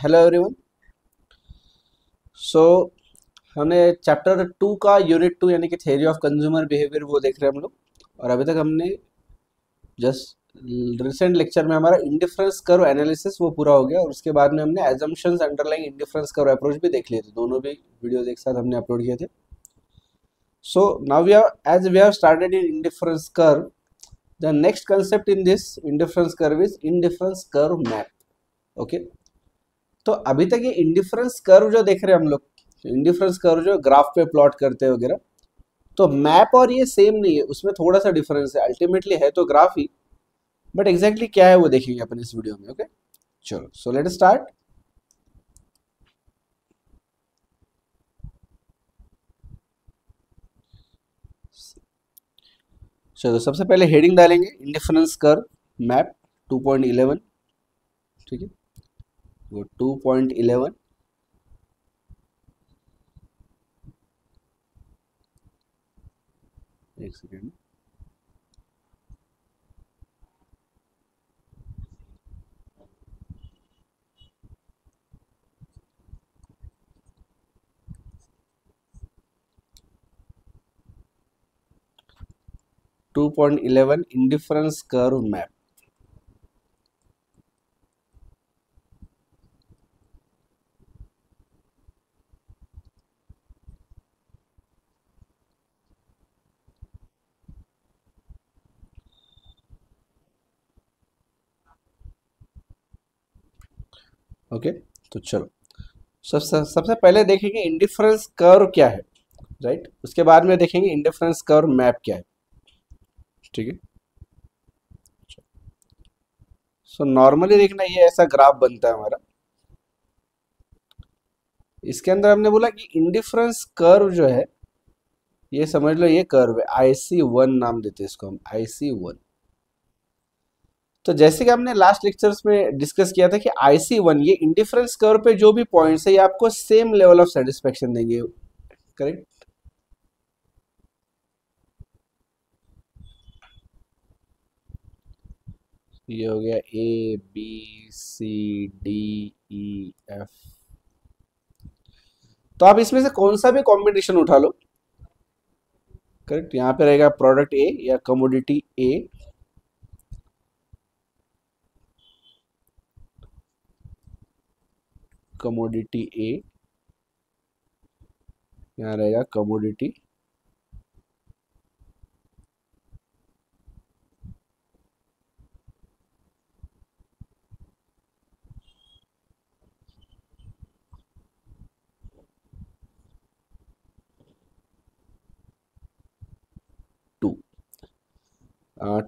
Hello everyone so हमने chapter two का unit two यानी कि थ्योरी ऑफ़ कंज्यूमर बिहेवियर वो देख रहे हैं हम लोग। और अभी तक हमने जस्ट रिसेंट लेक्चर में हमारा इंडिफरेंस कर्व एनालिसिस वो पूरा हो गया, और उसके बाद में हमने assumptions underlying indifference curve approach भी देख लिए थे। दोनों भी वीडियोज़ एक साथ हमने अपलोड किए थे। So now we have as we have started in indifference curve the next concept in this indifference curve is indifference curve map okay तो अभी तक ये इंडिफरेंस कर्व जो देख रहे हैं हम लोग इंडिफरेंस कर्व जो ग्राफ पे प्लॉट करते वगैरह तो मैप और ये सेम नहीं है, उसमें थोड़ा सा डिफरेंस है। अल्टीमेटली है तो ग्राफ ही बट एग्जैक्टली क्या है वो देखेंगे अपन इस वीडियो में ओके चलो सो लेट स्टार्ट चलो, सबसे पहले हेडिंग डालेंगे इंडिफरेंस कर मैप 2.11 ठीक है? वो टू पॉइंट इलेवन एक second two point eleven indifference curve map okay? तो चलो। सब सबसे पहले देखेंगे इंडिफरेंस कर्व क्या है राइट उसके बाद में देखेंगे इंडिफरेंस कर्व मैप क्या है। ठीक है? सो नॉर्मली देखना ये ऐसा ग्राफ बनता है हमारा। इसके अंदर हमने बोला कि इंडिफरेंस कर्व जो है, ये समझ लो ये कर्व है आई सी वन नाम देते हैं इसको हम आई सी वन तो जैसे कि हमने लास्ट लेक्चर्स में डिस्कस किया था कि आईसी वन ये इंडिफरेंस कर्व पे जो भी पॉइंट्स है, ये आपको सेम लेवल ऑफ़ सेटिस्फेक्शन देंगे। करेक्ट ये हो गया A B C D E F तो आप इसमें से कौन सा भी कॉम्बिनेशन उठा लो। करेक्ट यहाँ पे रहेगा प्रोडक्ट ए या कमोडिटी ए कमोडिटी ए यहाँ रहेगा कमोडिटी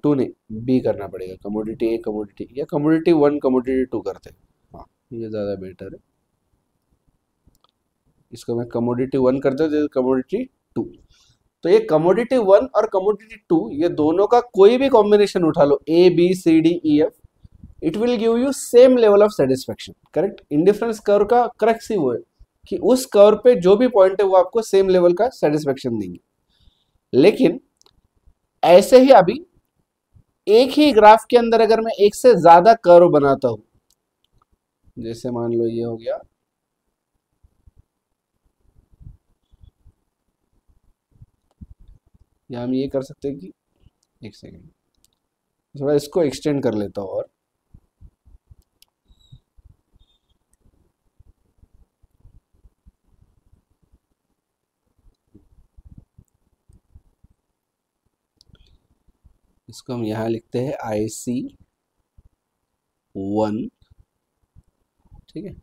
टू नहीं बी करना पड़ेगा कमोडिटी ए कमोडिटी या कमोडिटी वन कमोडिटी टू करते हैं। हाँ ये ज़्यादा बेटर है। इसको मैं कमोडिटी वन कर दे कमोडिटी टू तो ये कमोडिटी वन और कमोडिटी टू ये दोनों का कोई भी कॉम्बिनेशन उठा लो A B C D E F it will give you same level of satisfaction correct indifference curve का करेक्ट ही वो है कि उस कर्व पे जो भी पॉइंट है, वो आपको सेम लेवल का सेटिस्फेक्शन देंगे. लेकिन, ऐसे ही अभी, एक ही ग्राफ के अंदर अगर मैं एक से ज़्यादा कर्व बनाता हूँ, जैसे मान लो ये हो गया या हम ये कर सकते हैं कि एक सेकेंड थोड़ा इसको एक्सटेंड कर लेता हूँ और। इसको हम यहाँ लिखते हैं आई सी वन ठीक है?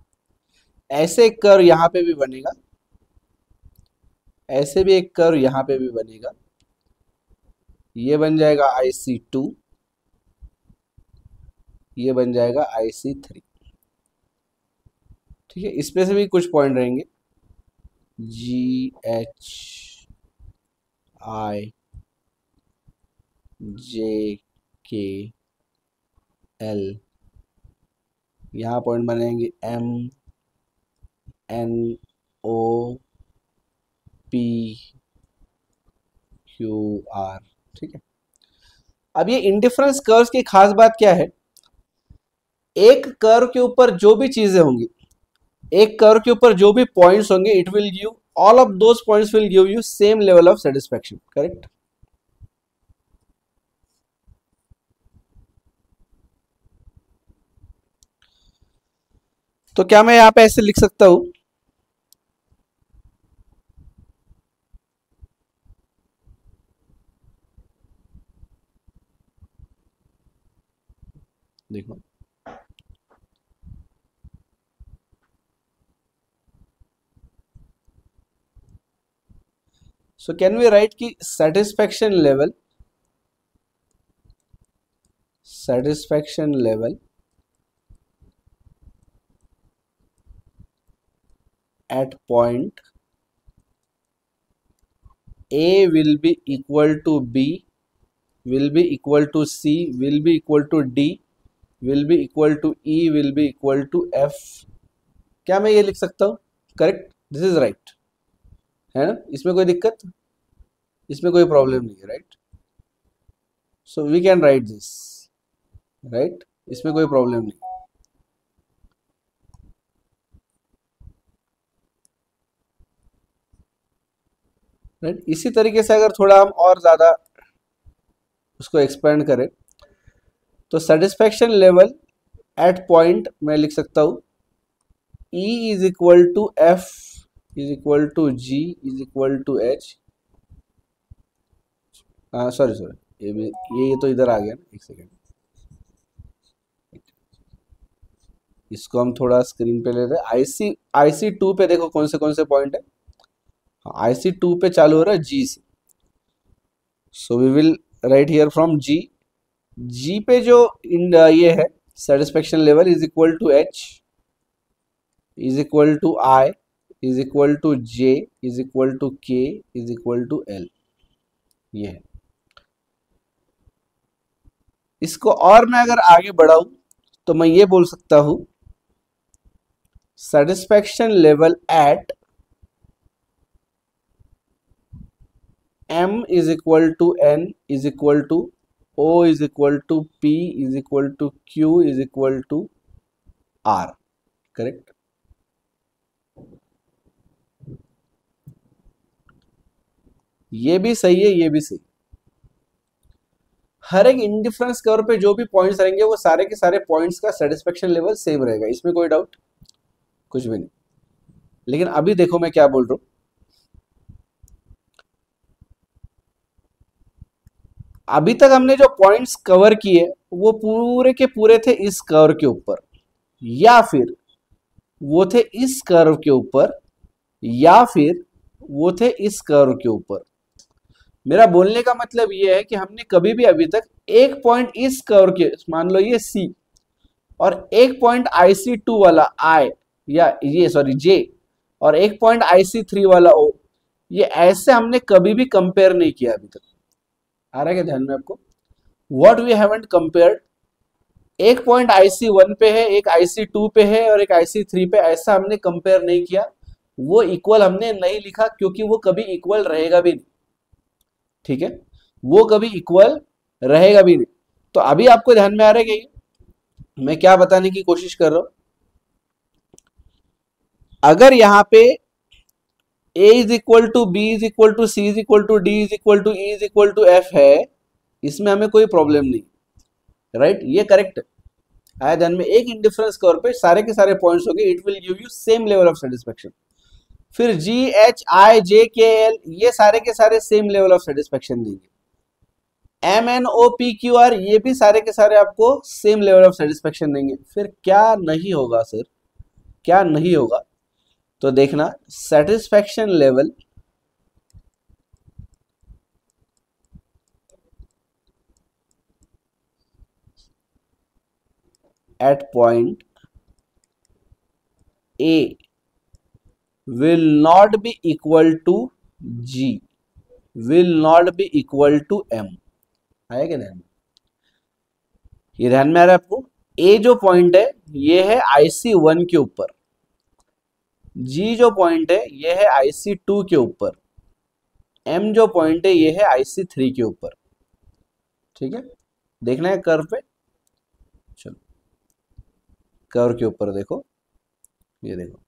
ऐसे एक कर यहाँ पे भी बनेगा। ऐसे भी एक कर यहाँ पे भी बनेगा। ये बन जाएगा आई सी टू ये बन जाएगा आई सी थ्री ठीक है, इसमें से भी कुछ पॉइंट रहेंगे। जी H I J K L यहाँ पॉइंट बनेंगे M N O P Q R ठीक है। अब ये इंडिफरेंस कर्व की खास बात क्या है? एक कर्व के ऊपर जो भी चीज़ें होंगी, एक कर्व के ऊपर जो भी पॉइंट्स होंगे it will give all of those points will give you same level of satisfaction correct तो क्या मैं यहाँ पे ऐसे लिख सकता हूँ? देखो सो कैन वी राइट की satisfaction level satisfaction level at point A will be equal to B will be equal to C will be equal to D will be equal to E will be equal to F क्या मैं ये लिख सकता हूँ? Correct this is right है ना? इसमें कोई दिक्कत? इसमें कोई प्रॉब्लम नहीं है right so we can write this right इसमें कोई प्रॉब्लम नहीं। राइट इसी तरीके से अगर थोड़ा हम और ज़्यादा उसको एक्सपेंड करें तो सेटिस्फैक्शन लेवल एट पॉइंट मैं लिख सकता हूँ। E is equal to F is equal to G is equal to H sorry sorry ये ये तो इधर आ गया ना एक सेकेंड इसको हम थोड़ा स्क्रीन पे लेते हैं। आईसी आईसी टू पे देखो कौन से कौन से पॉइंट है। आईसी हाँ, टू पे चालू हो रहा है जी से so we will write here from G G पे जो इन ये है satisfaction level is equal to H is equal to I is equal to J is equal to K is equal to L ये है। इसको और मैं अगर आगे बढ़ाऊं तो मैं ये बोल सकता हूँ satisfaction level at M is equal to N is equal to o is equal to p is equal to q is equal to r. Correct? ये भी सही है, ये भी सही। हर एक इंडिफरेंस कर्व पे जो भी पॉइंट्स रहेंगे, वो सारे के सारे पॉइंट्स का सेटिस्फेक्शन लेवल सेम रहेगा। इसमें कोई डाउट कुछ भी नहीं। लेकिन अभी देखो मैं क्या बोल रहा हूँ। अभी तक हमने जो पॉइंट्स कवर किए, वो पूरे के पूरे थे इस कर्व के ऊपर। या फिर वो थे इस कर्व के ऊपर, या फिर वो थे इस कर्व के ऊपर। मेरा बोलने का मतलब ये है कि हमने कभी भी अभी तक एक पॉइंट इस कर्व के, मान लो ये सी और एक पॉइंट आई सी टू वाला आई या ये सॉरी जे और एक पॉइंट आई सी थ्री वाला ओ ये ऐसे हमने कभी भी कंपेयर नहीं किया अभी तक। आ रहा है ध्यान में आपको? वॉट वी हैवेंट कंपेयर्ड एक पॉइंट आईसी वन पे है, एक आईसी टू पे है और एक आईसी थ्री पे, ऐसा हमने कंपेयर नहीं किया। वो इक्वल हमने नहीं लिखा क्योंकि वो कभी इक्वल रहेगा भी नहीं। ठीक है? वो कभी इक्वल रहेगा भी नहीं। तो अभी आपको ध्यान में आ रहा है कि मैं क्या बताने की कोशिश कर रहा हूँ? अगर यहाँ पे a is equal to B is equal to C is equal to D is equal to E is equal to F है, इसमें हमें कोई प्रॉब्लम नहीं राइट right? ये करेक्ट आया ध्यान में एक इंडिफरेंस कर्व पे सारे के सारे पॉइंट्स होंगे it will give you same level of satisfaction फिर G H I J K L ये सारे के सारे सेम लेवल ऑफ़ सेटिस्फेक्शन देंगे। M N O P Q R ये भी सारे के सारे आपको सेम लेवल ऑफ़ सेटिस्फेक्शन देंगे। फिर क्या नहीं होगा सर क्या नहीं होगा? तो देखना satisfaction level at point A will not be equal to G, will not be equal to M. आएगा ध्यान ये ध्यान में आ रहा है आपको? ए जो पॉइंट है, ये है आईसी वन के ऊपर। जी जो पॉइंट है, ये है आईसी टू के ऊपर. एम जो पॉइंट है, ये है आईसी थ्री के ऊपर. ठीक है? देखना है कर्व पे. चलो. कर्व के ऊपर देखो. ये देखो.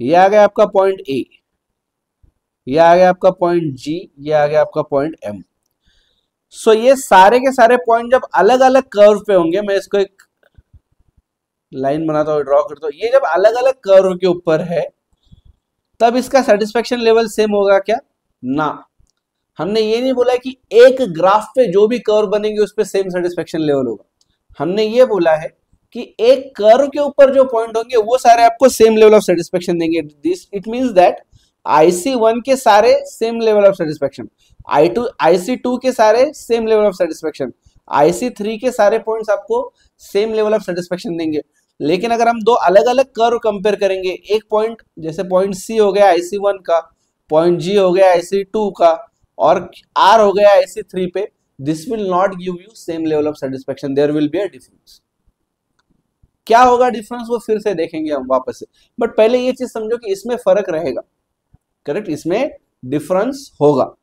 ये आ गया आपका पॉइंट ए ये आ गया आपका पॉइंट जी ये आ गया आपका पॉइंट एम सो ये सारे के सारे पॉइंट जब अलग अलग कर्व पे होंगे, मैं इसको एक लाइन बनाता हूँ ड्रॉ करता हूँ, ये जब अलग अलग कर्व के ऊपर है, तब इसका सेटिस्फेक्शन लेवल सेम होगा क्या? ना. हमने ये नहीं बोला कि एक ग्राफ पे जो भी कर्व बनेंगे, उस पर सेम सेटिस्फेक्शन लेवल होगा. हमने ये बोला है कि एक कर्व के ऊपर जो पॉइंट होंगे, वो सारे आपको सेम लेवल ऑफ़ सेटिस्फेक्शन देंगे. This it means that IC one के सारे same level of satisfaction I two IC two के सारे सेम लेवल ऑफ़ सेटिस्फेक्शन आईसी थ्री के सारे पॉइंट्स आपको सेम लेवल ऑफ़ सेटिस्फेक्शन देंगे। लेकिन अगर हम दो अलग अलग कर्व कंपेयर करेंगे, एक पॉइंट जैसे पॉइंट सी हो गया आईसी वन का पॉइंट जी हो गया आईसी टू का, और आर हो गया आईसी थ्री पे this will not give you same level of satisfaction there will be a difference क्या होगा डिफरेंस वो फिर से देखेंगे हम वापस से। बट पहले ये चीज़ समझो कि इसमें फ़र्क रहेगा। करेक्ट इसमें डिफरेंस होगा।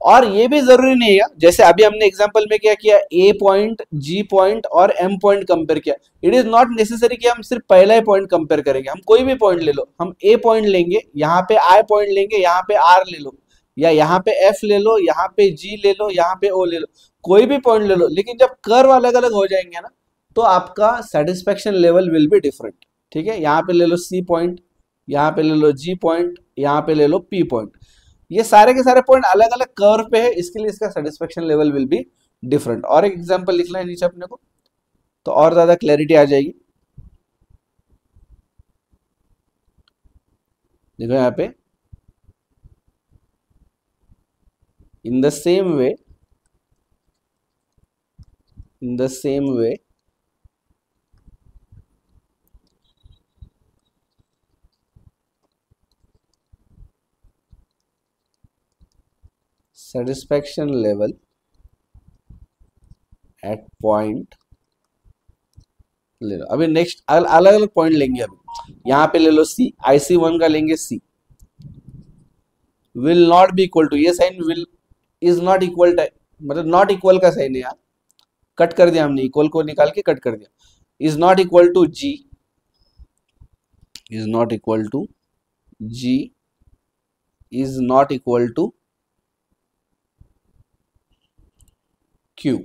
और ये भी ज़रूरी नहीं है। जैसे अभी हमने एग्जांपल में क्या किया? ए पॉइंट जी पॉइंट और एम पॉइंट कंपेयर किया। इट इज़ नॉट नेसेसरी कि हम सिर्फ़ पहला ही पॉइंट कंपेयर करेंगे। हम कोई भी पॉइंट ले लो। हम ए पॉइंट लेंगे, यहाँ पे आई पॉइंट लेंगे, यहाँ पे आर ले लो। या यहाँ पे एफ़ ले लो, यहाँ पे जी ले लो, यहाँ पे ओ ले लो। कोई भी पॉइंट ले लो। लेकिन जब कर्व अलग अलग हो जाएँगे ना तो आपका satisfaction level will be different ठीक है? यहाँ पे ले लो सी पॉइंट यहाँ पे ले लो जी पॉइंट यहाँ पे ले लो पी पॉइंट ये सारे के सारे पॉइंट अलग अलग कर्व पे है, इसके लिए इसका satisfaction level will be different और एक एग्ज़ाम्पल लिखना है नीचे अपने को तो और ज़्यादा क्लैरिटी आ जाएगी. देखो यहाँ पे in the same way in the same way satisfaction level at point ले लो। अभी नेक्स्ट अलग अलग पॉइंट लेंगे अभी। यहाँ पे ले लो सी आईसी वन का लेंगे C will not be equal to ये sign will is not equal मतलब नॉट इक्वल का साइन है यार। कट कर दिया हमने इक्वल को निकाल के कट कर दिया। Is not equal to G is not equal to G is not equal to Q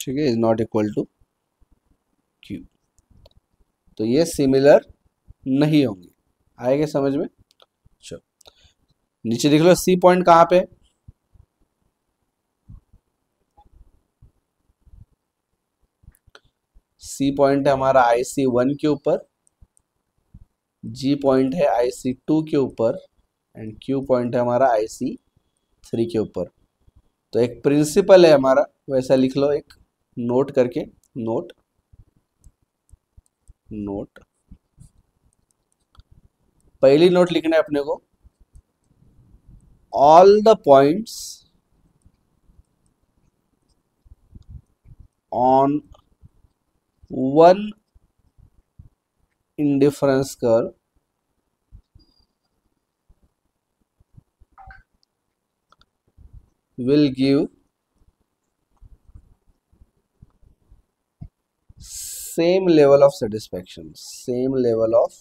ठीक है is not equal to Q तो ये सिमिलर नहीं होंगे। आएगा समझ में? चलो। नीचे देख लो सी पॉइंट कहाँ पे? सी पॉइंट है हमारा आई सी वन के ऊपर जी पॉइंट है आई सी टू के ऊपर एंड क्यू पॉइंट है हमारा आई सी थ्री के ऊपर। तो एक प्रिंसिपल है हमारा, वैसा लिख लो एक नोट करके नोट नोट पहली नोट लिखना है अपने को। All the points on one indifference curve. will give same level of satisfaction same level of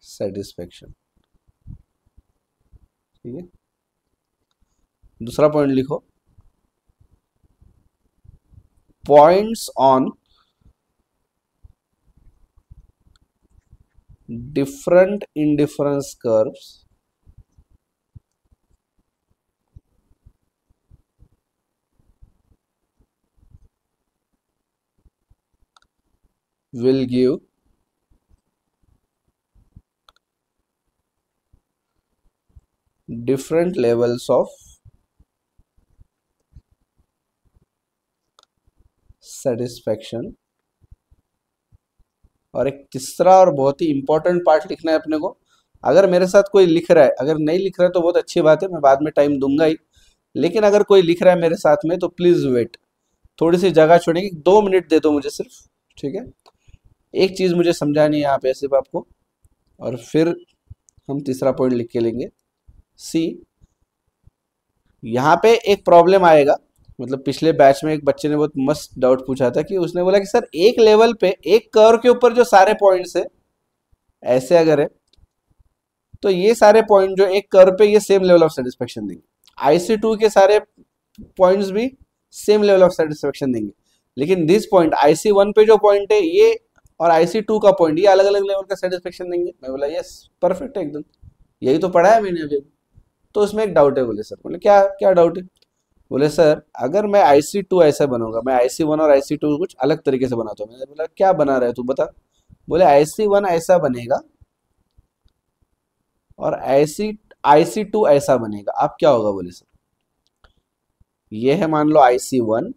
satisfaction ठीक है दूसरा पॉइंट लिखो points on different indifference curves will give different levels of satisfaction. और एक तीसरा और बहुत ही इंपॉर्टेंट पार्ट लिखना है अपने को। अगर मेरे साथ कोई लिख रहा है, अगर नहीं लिख रहा है तो बहुत अच्छी बात है, मैं बाद में टाइम दूँगा ही। लेकिन अगर कोई लिख रहा है मेरे साथ में तो प्लीज़ वेट थोड़ी सी जगह छोड़ेंगे, दो मिनट दे दो मुझे सिर्फ़, ठीक है? एक चीज़ मुझे समझानी है यहाँ पे सिर्फ़ आपको और फिर हम तीसरा पॉइंट लिख के लेंगे। सी यहाँ पे एक प्रॉब्लम आएगा। मतलब पिछले बैच में एक बच्चे ने बहुत मस्त डाउट पूछा था कि उसने बोला कि, सर, एक लेवल पे, एक कर्व के ऊपर जो सारे पॉइंट्स है, ऐसे अगर है तो ये सारे पॉइंट जो एक कर्व पे ये सेम लेवल ऑफ़ सेटिस्फेक्शन देंगे। आईसी टू के सारे पॉइंट्स भी सेम लेवल ऑफ़ सेटिस्फेक्शन देंगे। लेकिन दिस पॉइंट आईसी वन पे जो पॉइंट है, ये और आईसी टू का पॉइंट ये अलग अलग लेवल का सेटिस्फेक्शन देंगे। मैं बोला यस परफेक्ट है एकदम। यही तो पढ़ा है मैंने अभी। तो उसमें एक डाउट है, बोले सर बोले, क्या क्या डाउट है? बोले सर अगर मैं आई सी टू ऐसा बनूँगा, मैं आई सी वन और आई सी टू कुछ अलग तरीके से बनाता हूँ। मैंने बोला, क्या बना रहा तू, बता। बोले आई सी वन ऐसा बनेगा और आई सी आई सी टू ऐसा बनेगा। अब क्या होगा, बोले सर ये है, मान लो आई सी वन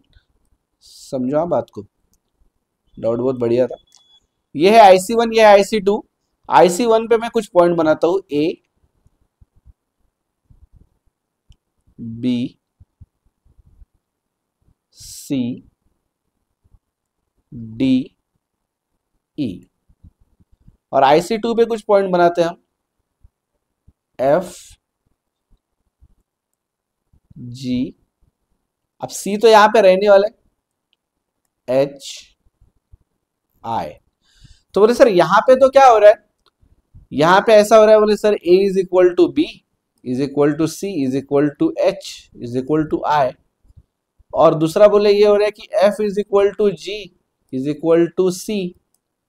समझो आप बात को। डाउट बहुत बढ़िया था। ये है आईसी वन ये है IC टू आईसी वन पे मैं कुछ पॉइंट बनाता हूँ। ए बी सी डी ई और आई सी टू पे कुछ पॉइंट बनाते हैं हम। एफ़ जी अब सी तो यहाँ पे रहने वाले एच आई तो बोले सर यहाँ पे तो क्या हो रहा है यहाँ पे ऐसा हो रहा है बोले sir A is equal to B is equal to C is equal to H is equal to I और दूसरा बोले ये हो रहा है कि F is equal to G is equal to C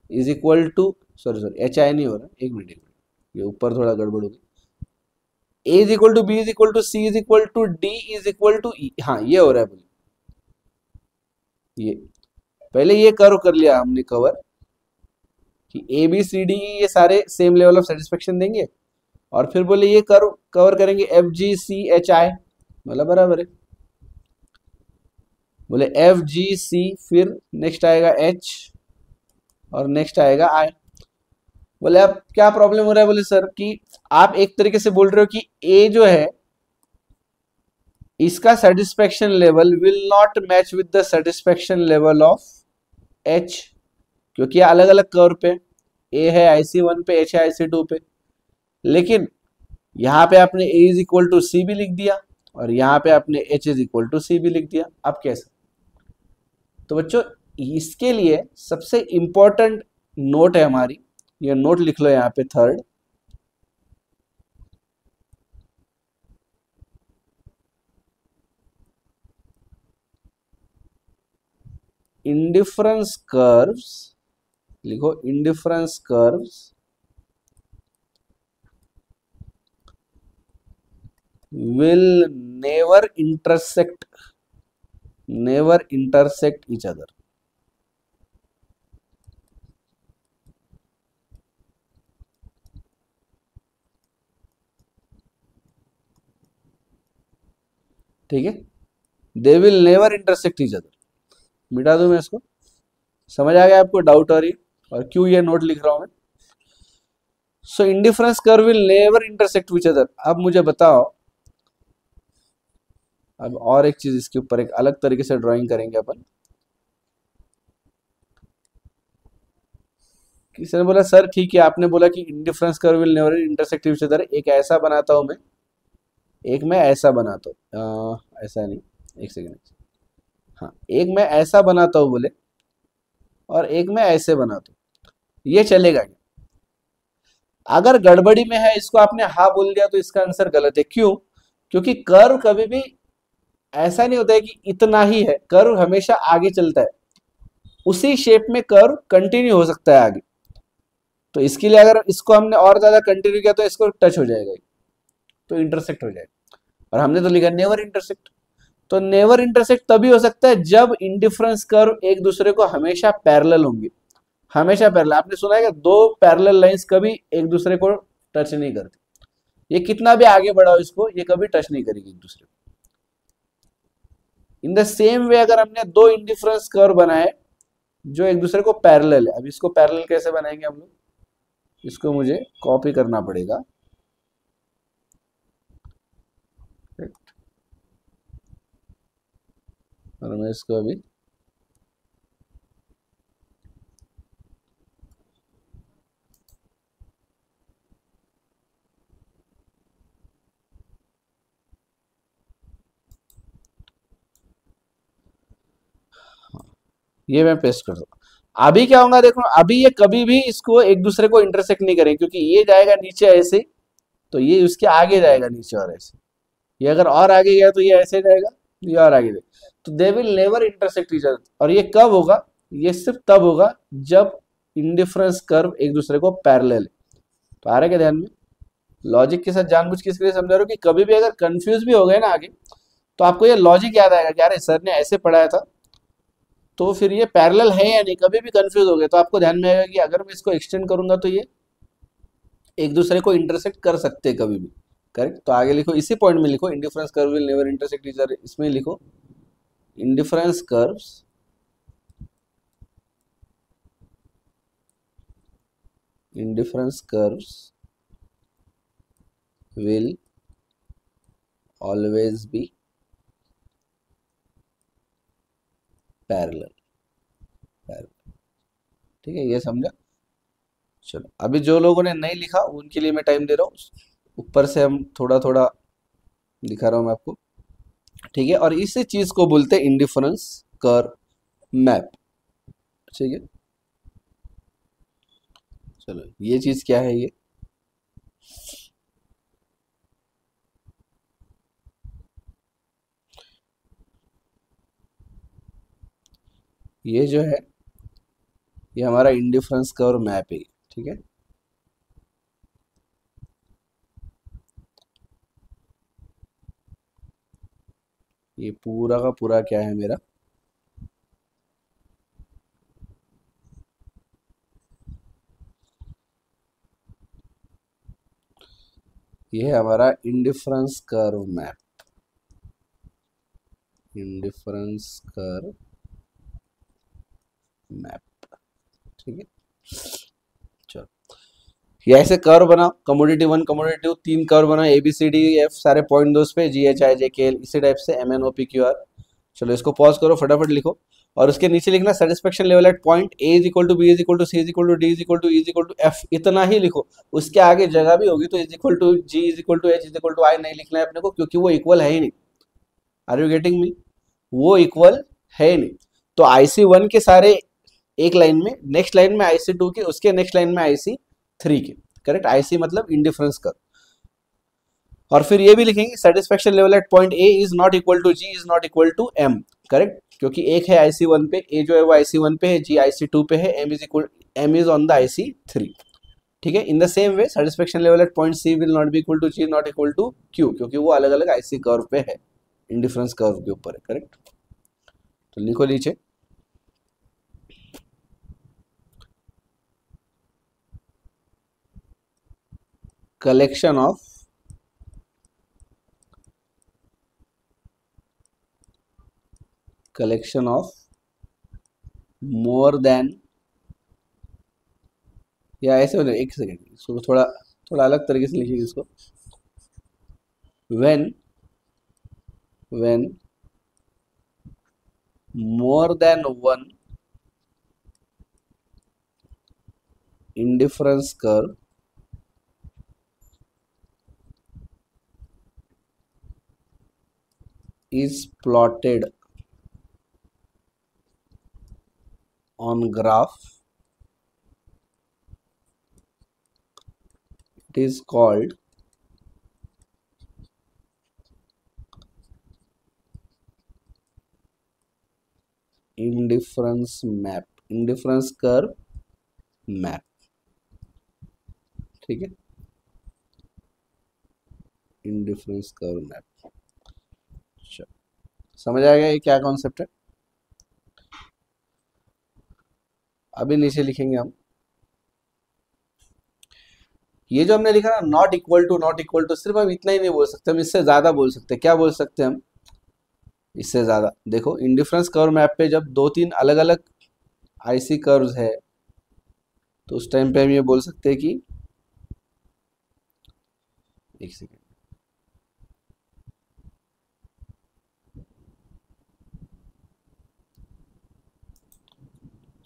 is equal to sorry sorry H I नहीं हो रहा एक मिनट एक मिनट ये ऊपर थोड़ा गड़बड़ हो गई A is equal to B is equal to C is equal to D is equal to E हाँ ये हो रहा है बोले ये पहले ये कर्व कर लिया हमने कवर कि ए बी सी डी ये सारे सेम लेवल ऑफ़ सेटिस्फेक्शन देंगे। और फिर बोले, ये कर्व कवर करेंगे F G C H I बोला, बराबर है। बोले एफ़ जी सी फिर नेक्स्ट आएगा एच और नेक्स्ट आएगा आई बोले, अब क्या प्रॉब्लम हो रहा है? बोले, सर, कि आप एक तरीके से बोल रहे हो कि ए जो है, इसका satisfaction level will not match with the satisfaction level of H क्योंकि अलग अलग कर्व पे ए है आईसी वन पे एच है आईसी टू पे। लेकिन यहाँ पे आपने A is equal to C भी लिख दिया और यहाँ पे आपने H is equal to C भी लिख दिया। अब कैसे? तो बच्चों, इसके लिए सबसे इंपॉर्टेंट नोट है हमारी। ये नोट लिख लो यहाँ पे थर्ड indifference curves लिखो indifference curves will never intersect never intersect each other ठीक है? They will never intersect each other मिटा दू मैं इसको? समझ आ गया आपको? डाउट और ये और क्यों ये नोट लिख रहा हूँ मैं? So indifference curve will never intersect which other अब मुझे बताओ। अब और एक चीज़ इसके ऊपर, एक अलग तरीके से ड्राइंग करेंगे अपन। किसी ने बोला, सर, ठीक है, आपने बोला कि indifference curve will never intersect which other एक ऐसा बनाता हूँ मैं। एक मैं ऐसा बनाता हूँ। ऐसा नहीं। एक सेकेंड हाँ एक मैं ऐसा बनाता हूँ, बोले। और एक मैं ऐसे बनाता हूँ। ये चलेगा अगर गड़बड़ी में है, इसको आपने हा बोल दिया तो इसका आंसर गलत है। क्यों? क्योंकि कर्व कभी भी ऐसा नहीं होता है कि इतना ही है। कर्व हमेशा आगे चलता है। उसी शेप में कर्व कंटिन्यू हो सकता है आगे। तो इसके लिए अगर इसको हमने और ज़्यादा कंटिन्यू किया तो इसको टच हो जाएगा तो इंटरसेक्ट हो जाएगा। और हमने तो लिखा नेवर इंटरसेक्ट तो नेवर इंटरसेक्ट तभी हो सकता है जब इंडिफरेंस कर्व एक दूसरे को हमेशा पैरेलल होंगे। हमेशा पैरेलल आपने सुना है कि दो पैरेलल लाइंस कभी एक दूसरे को टच नहीं करती। ये कितना भी आगे बढ़ाओ इसको, ये कभी टच नहीं करेगी एक दूसरे को। इन द सेम वे अगर हमने दो इंडिफरेंस कर्व बनाए, जो एक दूसरे को पैरेलल है, अब इसको पैरेलल कैसे बनाएँगे हम लोग? इसको मुझे कॉपी करना पड़ेगा। और मैं इसको अभी ये मैं पेस्ट कर दूँ अभी क्या होगा देखो, अभी ये कभी भी इसको एक दूसरे को इंटरसेक्ट नहीं करेंगे क्योंकि ये जाएगा नीचे ऐसे तो ये उसके आगे जाएगा नीचे और ऐसे। ये अगर और आगे गया तो ये ऐसे जाएगा, ये और आगे जाएगा। तो they will never intersect each और ये कब होगा? ये सिर्फ़ तब होगा जब इंडिफरेंस कर्व एक दूसरे को पैरेलल तो आ रहा ध्यान में? लॉजिक के साथ जानबूझ के इसके लिए समझा रहा हूँ कि कभी भी अगर कंफ्यूज भी हो गए ना आगे तो आपको ये लॉजिक याद आएगा कि अरे सर ने ऐसे पढ़ाया था तो फिर ये पैरेलल है या नहीं? कभी भी कंफ्यूज हो गए तो आपको ध्यान में आएगा कि अगर मैं इसको एक्सटेंड करूँगा तो ये एक दूसरे को इंटरसेक्ट कर सकते हैं कभी भी। करेक्ट तो आगे लिखो, इसी पॉइंट में लिखो indifference curve will never intersect each इसमें लिखो indifference curves indifference curves will always be parallel ठीक है, ये समझा? चलो, अभी जो लोगों ने नहीं लिखा, उनके लिए मैं टाइम दे रहा हूँ। ऊपर से हम थोड़ा थोड़ा दिखा रहा हूँ मैं आपको। ठीक है, और इसी चीज़ को बोलते हैं इंडिफरेंस कर मैप ठीक है? चलो, ये चीज़ क्या है ये? ये जो है, ये हमारा इंडिफरेंस कर्व मैप है, ठीक है? ये पूरा का पूरा क्या है मेरा? ये है हमारा indifference curve map indifference curve map. ठीक है? चलो। ऐसे कर्व बना कमोडिटी वन कमोडिटी टू तीन कर्व बना A B C D F सारे पॉइंट दो पे जी H I J K L इसी टाइप से M N O P Q R चलो, इसको पॉज करो, फटाफट लिखो। और उसके नीचे लिखना satisfaction level at point A is equal to B is equal to C is equal to D is equal to is equal to F इतना ही लिखो। उसके आगे जगह भी होगी तो is equal to G is equal to H is equal to I नहीं लिखना है अपने को, क्योंकि वो इक्वल है ही नहीं। आर यू गेटिंग मी वो इक्वल है ही नहीं। तो आईसी वन के सारे एक लाइन में नेक्स्ट लाइन में आईसी टू के, उसके नेक्स्ट लाइन में आईसी थ्री के। करेक्ट आईसी मतलब इंडिफरेंस कर और फिर ये भी लिखेंगे satisfaction level at point A is not equal to G is not equal to M correct क्योंकि एक है आईसी वन पे ए जो है वो आईसी वन पे है जी आईसी टू पे है M is equal M is on the IC three ठीक है? In the same way satisfaction level at point C will not be equal to G not equal to Q क्योंकि वो अलग अलग आईसी कर्व पे है। इंडिफरेंस कर्व के ऊपर है। करेक्ट तो लिखो नीचे। Collection of collection of more than या ऐसे हो एक सेकेंड इसको थोड़ा थोड़ा अलग तरीके से लिखिए इसको when when more than one indifference curve is plotted on graph it is called indifference map indifference curve map ठीक है indifference curve map समझ आ गया ये क्या कॉन्सेप्ट है? अभी नीचे लिखेंगे हम। ये जो हमने लिखा ना not equal to not equal to सिर्फ़ हम इतना ही नहीं बोल सकते, हम इससे ज़्यादा बोल सकते क्या बोल सकते हम? इससे ज़्यादा। देखो इंडिफरेंस कर्व मैप पे जब दो तीन अलग अलग आईसी कर्व्स है तो उस टाइम पे हम ये बोल सकते हैं कि एक सेकेंड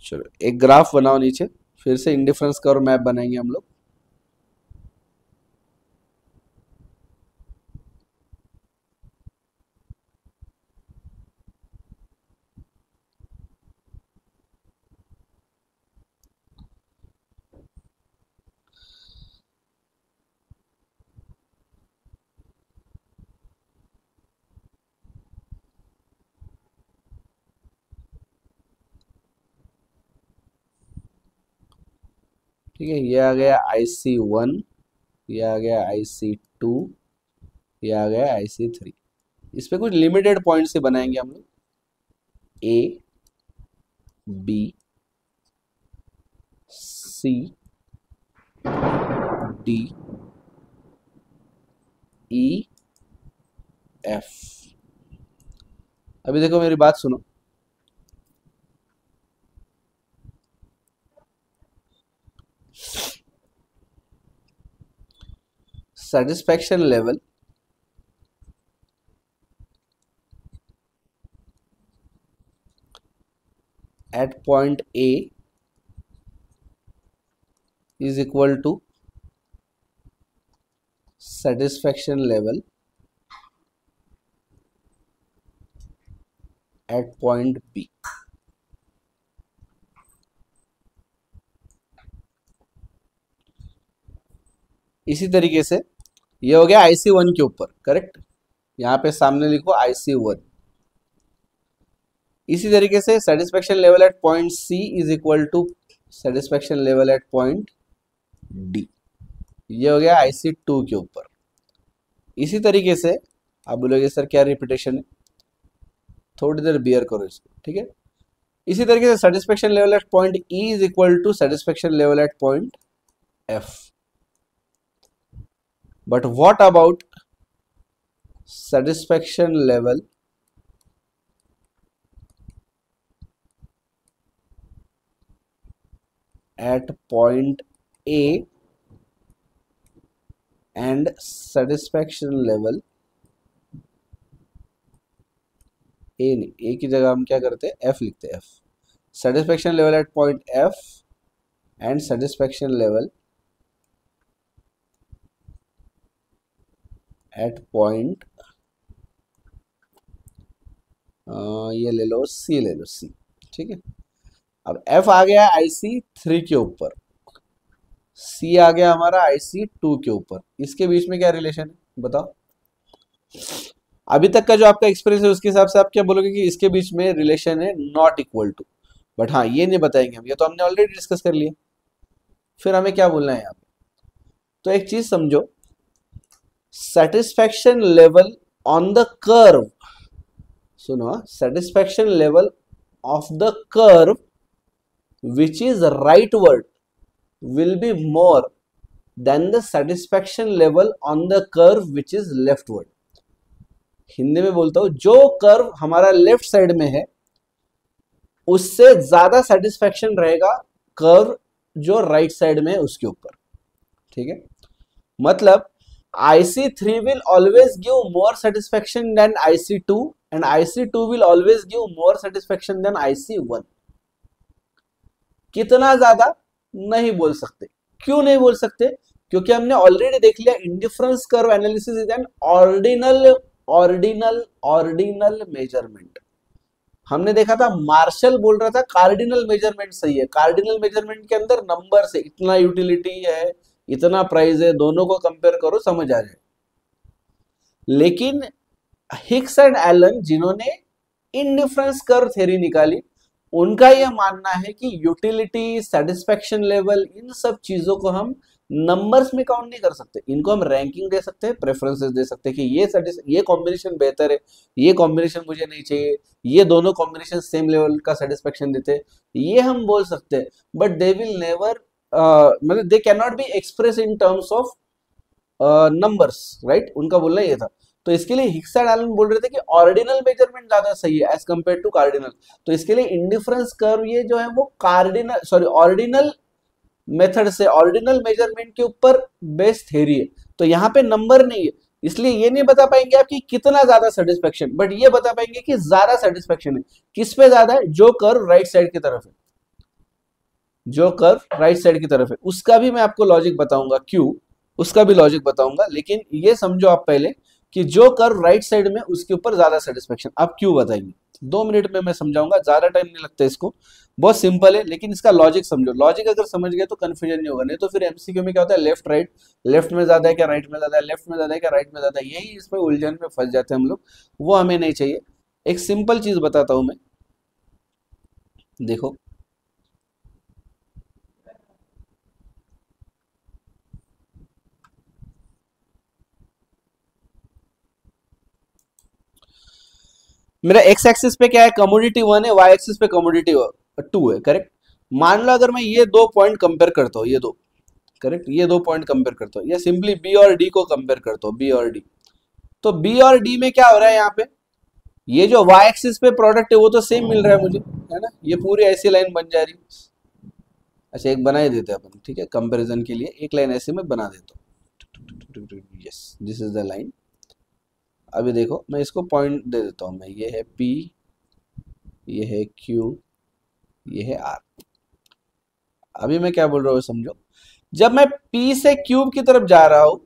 चलो एक ग्राफ बनाओ नीचे फिर से इंडिफरेंस कर्व मैप बनाएँगे हम लोग ठीक है ये आ गया आई सी वन ये आ गया आई सी टू ये आ गया आई सी थ्री इस पर कुछ लिमिटेड पॉइंट से बनाएँगे हम लोग। A B C D E F अभी देखो मेरी बात सुनो। Satisfaction level at point A is equal to satisfaction level at point B. इसी तरीके से ये हो गया आईसी वन के ऊपर करेक्ट यहाँ पे सामने लिखो आईसी वन इसी तरीके से satisfaction level at point C is equal to satisfaction level at point D ये हो गया आईसी टू के ऊपर। इसी तरीके से, आप बोलोगे, सर, क्या रिपीटेशन है? थोड़ी देर बियर करो इसको, ठीक है? इसी तरीके से satisfaction level at point E is equal to satisfaction level at point F but what about satisfaction level at point A and satisfaction level A नहीं ए की जगह हम क्या करते हैं एफ़ लिखते हैं F satisfaction level at point F and satisfaction level at point ये ले लो सी ले लो सी ठीक है? अब एफ़ आ गया आई सी थ्री के ऊपर। सी आ गया हमारा आई सी टू के ऊपर। इसके बीच में क्या रिलेशन है? बताओ। अभी तक का जो आपका एक्सपीरियंस है, उसके हिसाब से आप क्या बोलोगे कि इसके बीच में रिलेशन है नॉट इक्वल टू बट हाँ ये नहीं बताएँगे हम। ये तो हमने ऑलरेडी डिस्कस कर लिया। फिर हमें क्या बोलना है यहाँ पे? तो एक चीज़ समझो। Satisfaction level on the curve सुनो satisfaction level of the curve which is right ward will be more than the satisfaction level on the curve which is left ward Hindi में बोलता हूँ, जो कर्व हमारा लेफ़्ट साइड में है, उससे ज़्यादा सेटिस्फैक्शन रहेगा कर्व जो राइट right साइड में है, उसके ऊपर। ठीक है? मतलब IC3 will always give more satisfaction than IC2 and IC2 will always give more satisfaction than IC1. कितना ज़्यादा? नहीं बोल सकते। क्यों नहीं बोल सकते? क्योंकि हमने ऑलरेडी देख लिया indifference curve analysis is an ordinal ordinal ordinal measurement हमने देखा था मार्शल बोल रहा था कार्डिनल मेज़रमेंट सही है। कार्डिनल मेज़रमेंट के अंदर नंबर से इतना यूटिलिटी है। इतना प्राइस है, दोनों को कंपेयर करो, समझ आ जाए। लेकिन हिक्स एंड एलन जिन्होंने इनडिफरेंस कर थेरी निकाली, उनका यह मानना है कि यूटिलिटी सेटिस्फेक्शन लेवल इन सब चीज़ों को हम नंबर्स में काउंट नहीं कर सकते। इनको हम रैंकिंग दे सकते हैं प्रेफरेंसेस दे सकते हैं कि ये ये कॉम्बिनेशन बेहतर है, ये कॉम्बिनेशन मुझे नहीं चाहिए, ये दोनों कॉम्बिनेशन सेम लेवल का सेटिस्फेक्शन देते हैं। ये हम बोल सकते हैं बट दे विल नेवर मतलब they can not be express in terms of numbers right उनका बोलना ये था। तो इसके लिए हिक्स एलन बोल रहे थे कि ऑर्डिनल मेज़रमेंट ज़्यादा सही है एज कंपेयर टू कार्डिनल तो इसके लिए इंडिफरेंस कर्व ये जो है वो कार्डिनल सॉरी ऑर्डिनल मेथड से ऑर्डिनल मेज़रमेंट के ऊपर बेस्ड थेरी है। तो यहाँ पे नंबर नहीं है। इसलिए ये नहीं बता पाएँगे आप कि कितना ज़्यादा सेटिस्फेक्शन बट ये बता पाएँगे कि ज़्यादा सेटिस्फेक्शन है। किस पे ज़्यादा है? जो कर्व राइट साइड की तरफ़ है। जो कर्व राइट साइड की तरफ़ है। उसका भी मैं आपको लॉजिक बताऊँगा क्यू उसका भी लॉजिक बताऊँगा, लेकिन ये समझो आप पहले कि जो कर्व राइट साइड में उसके ऊपर ज़्यादा सेटिस्फेक्शन आप क्यों बताएँगे दो मिनट में मैं समझाऊँगा, ज़्यादा टाइम नहीं लगता इसको। बहुत सिंपल है, लेकिन इसका लॉजिक समझो। लॉजिक अगर समझ गए तो कंफ्यूजन नहीं होगा, नहीं तो फिर एमसीक्यू में क्या होता है? लेफ़्ट राइट लेफ़्ट में ज़्यादा है क्या? राइट में ज़्यादा है। लेफ़्ट में ज़्यादा है क्या? राइट में ज़्यादा है। यही इसमें उलझन में फंस जाते हैं हम लोग। वो हमें नहीं चाहिए। एक सिंपल चीज़ बताता हूँ मैं। देखो मेरा एक्स एक्सिस पे क्या है? कमोडिटी वन है वाई एक्सिस पे कमोडिटी टू है करेक्ट मान लो अगर मैं ये दो पॉइंट कंपेयर करता हूँ, ये दो करेक्ट ये दो पॉइंट कंपेयर करता हूँ, या सिंपली बी और डी को कंपेयर करता हूँ बी और डी तो बी और डी में क्या हो रहा है यहाँ पे? ये जो वाई एक्सिस पे प्रोडक्ट है, वो तो सेम मिल रहा है मुझे, है ना? ये पूरी ऐसी लाइन बन जा रही अच्छा एक बना ही देते हैं अपन, ठीक है? कंपेरिजन के लिए एक लाइन ऐसे में बना देता हूँ। Yes this is the line अभी देखो, मैं इसको पॉइंट दे देता हूँ। मैं, ये है P, ये है Q, ये है R अभी मैं क्या बोल रहा हूँ समझो। जब मैं P से क्यूब की तरफ़ जा रहा हूँ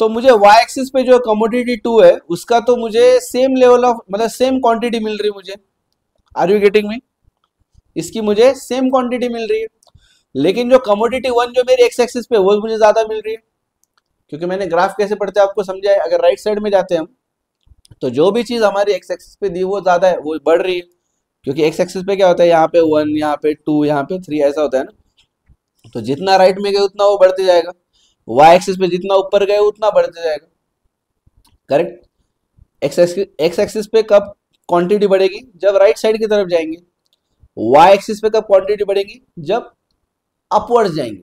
तो मुझे y एक्सिस पे जो कमोडिटी टू है, उसका तो मुझे सेम लेवल ऑफ़ मतलब सेम क्वांटिटी मिल रही मुझे। आर यू गेटिंग मी इसकी मुझे सेम क्वांटिटी मिल रही है। लेकिन जो कमोडिटी वन जो मेरी एक्स एक्सिस पे वो मुझे ज़्यादा मिल रही है। क्योंकि मैंने ग्राफ कैसे पढ़ते हैं, आपको समझा है अगर राइट साइड में जाते हैं हम तो जो भी चीज़ हमारी एक्स एक्सिस पे दी, वो ज़्यादा है, वो बढ़ रही है। क्योंकि एक्स एक्सिस पे क्या होता है, यहाँ पे वन यहाँ पे टू यहाँ पे थ्री ऐसा होता है ना। तो जितना राइट में गए, उतना वो बढ़ते जाएगा। वाई एक्सिस पे जितना ऊपर गए, उतना बढ़ते जाएगा। करेक्ट एक्स एक्सिस पे कब क्वांटिटी बढ़ेगी? जब राइट साइड की तरफ़ जाएँगे। वाई एक्सिस पे कब क्वांटिटी बढ़ेगी? जब अपवर्ड जाएँगे।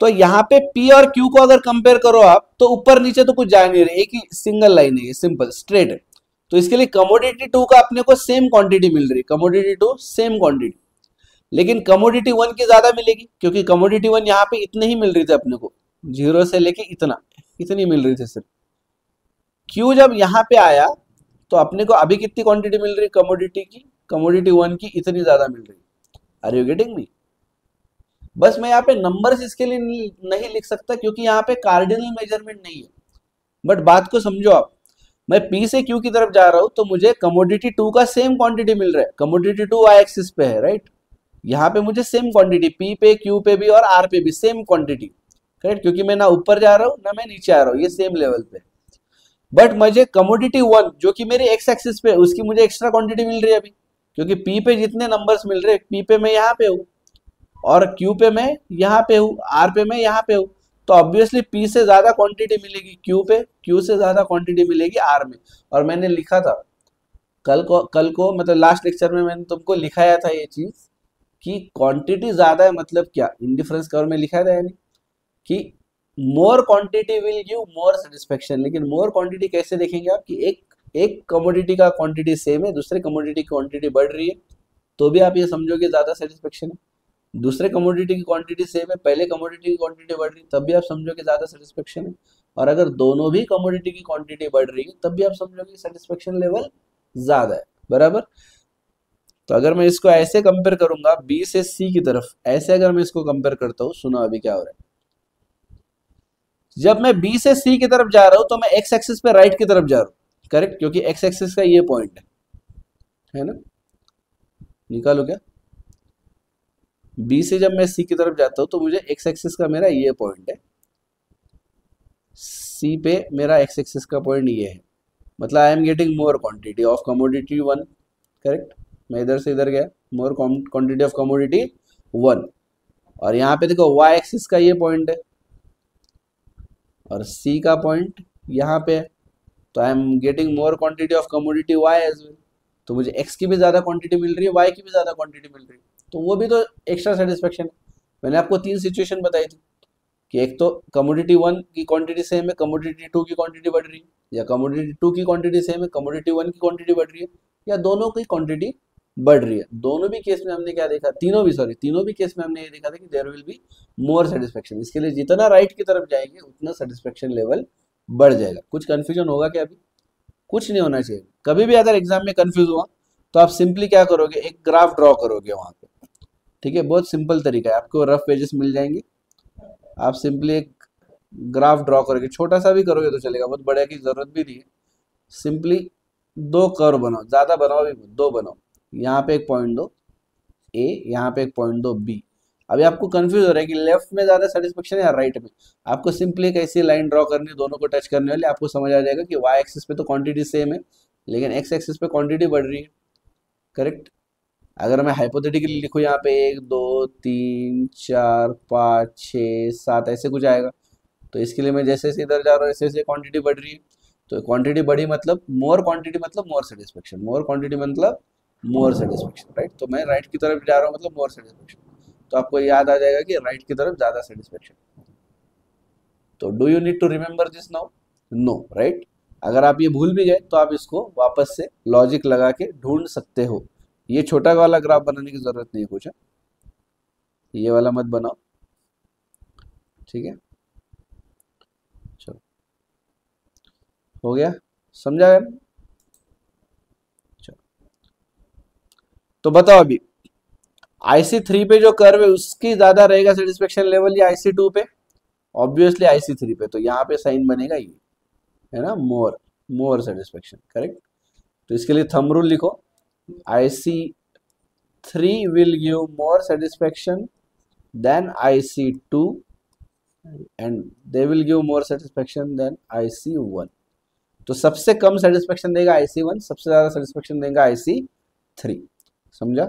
तो यहाँ पे P और Q को अगर कंपेयर करो आप तो ऊपर नीचे तो कुछ जा नहीं रही, एक ही सिंगल लाइन है सिंपल स्ट्रेट है तो इसके लिए कमोडिटी टू का अपने को सेम क्वांटिटी मिल रही कमोडिटी टू सेम क्वांटिटी लेकिन कमोडिटी वन की ज़्यादा मिलेगी, क्योंकि कमोडिटी वन यहाँ पे इतने ही मिल रही थी अपने को ज़ीरो से लेके इतना, इतनी मिल रही थी सिर्फ़। क्यू जब यहाँ पे आया तो अपने को अभी कितनी क्वांटिटी मिल रही कमोडिटी की कमोडिटी वन की इतनी ज़्यादा मिल रही। आर यू गेटिंग मी बस मैं यहाँ पे नंबर्स इसके लिए नहीं लिख सकता क्योंकि यहाँ पे कार्डिनल मेज़रमेंट नहीं है। बट बात को समझो आप। मैं पी से क्यू की तरफ़ जा रहा हूँ तो मुझे कमोडिटी टू का सेम क्वांटिटी मिल रहा है। कमोडिटी टू वाई एक्सिस पे है राइट यहाँ पे मुझे सेम क्वांटिटी पी पे क्यू पे भी और आर पे भी सेम क्वांटिटी करेक्ट क्योंकि मैं ना ऊपर जा रहा हूँ, ना मैं नीचे आ रहा हूँ, ये सेम लेवल पे। बट मुझे कमोडिटी वन जो कि मेरी एक्स एक्सिस पे उसकी मुझे एक्स्ट्रा क्वांटिटी मिल रही है अभी। क्योंकि पी पे जितने नंबर्स मिल रहे पी पे मैं यहाँ पे हूँ। और क्यू पे मैं यहाँ पे हूँ आर पे मैं यहाँ पे हूँ। तो ऑब्वियसली पी से ज़्यादा क्वांटिटी मिलेगी क्यू पे क्यू से ज़्यादा क्वांटिटी मिलेगी आर में। और मैंने लिखा था, कल को कल को मतलब लास्ट लेक्चर में मैंने तुमको लिखाया था ये चीज़ कि क्वांटिटी ज़्यादा है मतलब क्या? इंडिफरेंस कवर में लिखा था यानी कि more quantity will give more satisfaction लेकिन मोर क्वांटिटी कैसे देखेंगे आप कि एक एक कमोडिटी का क्वांटिटी सेम है, दूसरे कमोडिटी की क्वांटिटी बढ़ रही है तो भी आप ये समझोगे ज़्यादा सेटिस्फेक्शन है। दूसरे कमोडिटी की क्वांटिटी सेम है, पहले कमोडिटी की क्वांटिटी बढ़ रही, तब भी आप समझोगे ज़्यादा सेटिस्फेक्शन है। और अगर दोनों भी कमोडिटी की क्वांटिटी बढ़ रही है, तब भी आप समझोगे सेटिस्फेक्शन लेवल ज़्यादा है, बराबर? तो अगर मैं इसको ऐसे कंपेयर करूँगा बी से सी की तरफ़, ऐसे अगर मैं इसको कंपेयर करता हूँ, सुनो अभी क्या हो रहा है। जब मैं बी से सी की तरफ़ जा रहा हूँ तो मैं एक्स एक्सिस पे राइट की तरफ़ जा रहा हूँ करेक्ट क्योंकि एक्स एक्सिस का ये पॉइंट है। है ना? निकालो क्या? बी से जब मैं सी की तरफ़ जाता हूँ तो मुझे एक्स एक्सिस का मेरा ये पॉइंट है। सी पे मेरा एक्स एक्सिस का पॉइंट ये है। मतलब I am getting more quantity of commodity one correct मैं इधर से इधर गया more quantity of commodity one और यहाँ पे देखो वाई एक्सिस का ये पॉइंट है। और सी का पॉइंट यहाँ पे है। तो I am getting more quantity of commodity Y as well तो मुझे एक्स की भी ज़्यादा क्वांटिटी मिल रही है वाई की भी ज़्यादा क्वांटिटी मिल रही है। तो वो भी तो एक्स्ट्रा सेटिस्फेक्शन है। मैंने आपको तीन सिचुएशन बताई थी कि एक तो कमोडिटी वन की क्वांटिटी सेम है कमोडिटी टू की क्वांटिटी बढ़ रही है, या कमोडिटी टू की क्वांटिटी सेम है कमोडिटी वन की क्वांटिटी बढ़ रही है, या दोनों की क्वांटिटी बढ़ रही है। दोनों भी केस में हमने क्या देखा? तीनों भी सॉरी तीनों भी केस में हमने ये देखा था कि there will be more satisfaction इसके लिए जितना राइट की तरफ़ जाएँगे, उतना सेटिस्फेक्शन लेवल बढ़ जाएगा। कुछ कन्फ्यूज़न होगा क्या अभी? कुछ नहीं होना चाहिए। कभी भी अगर एग्ज़ाम में कन्फ्यूज़ हुआ तो आप सिंपली क्या करोगे? एक ग्राफ ड्रॉ करोगे वहाँ पे। ठीक है, बहुत सिंपल तरीका है। आपको रफ पेजेस मिल जाएँगे। आप सिंपली एक ग्राफ ड्रॉ करोगे छोटा सा भी करोगे तो चलेगा, बहुत बड़े की ज़रूरत भी नहीं है। सिंपली दो कर्व बनाओ, ज़्यादा बनाओ भी दो बनाओ। यहाँ पे एक पॉइंट दो ए यहाँ पे एक पॉइंट दो बी अभी आपको कंफ्यूज हो रहा है कि लेफ़्ट में ज़्यादा सेटिस्फेक्शन है या राइट में? आपको सिंपली एक ऐसी लाइन ड्रॉ करनी दोनों को टच करने वाली, आपको समझ आ जाएगा कि वाई एक्सिस पे तो क्वांटिटी सेम है, लेकिन एक्स एक्सिस पे क्वांटिटी बढ़ रही है। करेक्ट अगर मैं हाइपोथेटिकली लिखूँ यहाँ पे एक, दो, तीन, चार, पाँच छ सात, ऐसे कुछ आएगा। तो इसके लिए मैं जैसे जैसे इधर जा रहा हूँ, ऐसे ऐसे क्वांटिटी बढ़ रही है। तो क्वांटिटी बढ़ी मतलब मोर क्वांटिटी मतलब मोर सेटिस्फेक्शन मोर क्वांटिटी मतलब मोर सेटिस्फेक्शन राइट तो मैं राइट की तरफ़ जा रहा हूँ मतलब मोर सेटिस्फेक्शन तो आपको याद आ जाएगा कि राइट की तरफ़ ज़्यादा सेटिस्फेक्शन तो do you need to remember this now no right अगर आप ये भूल भी गए तो आप इसको वापस से लॉजिक लगा के ढूंढ सकते हो। ये छोटा वाला ग्राफ बनाने की ज़रूरत नहीं है कुछ ये वाला मत बनाओ। ठीक है? चलो। हो गया? समझा गया चलो। तो बताओ अभी आईसी थ्री पे जो कर्व है, उसकी ज़्यादा रहेगा सेटिस्फेक्शन लेवल या आईसी टू पे? ऑब्वियसली आईसी थ्री पे तो यहाँ पे साइन बनेगा ये। है ना? मोर मोर सेटिस्फेक्शन करेक्ट तो इसके लिए थम रूल लिखो। Will give more satisfaction than I C two and they will give more satisfaction than I C one तो सबसे कम सेटिस्फेक्शन देगा सी वन सबसे ज़्यादा सेटिस्फेक्शन देगा सी थ्री समझा?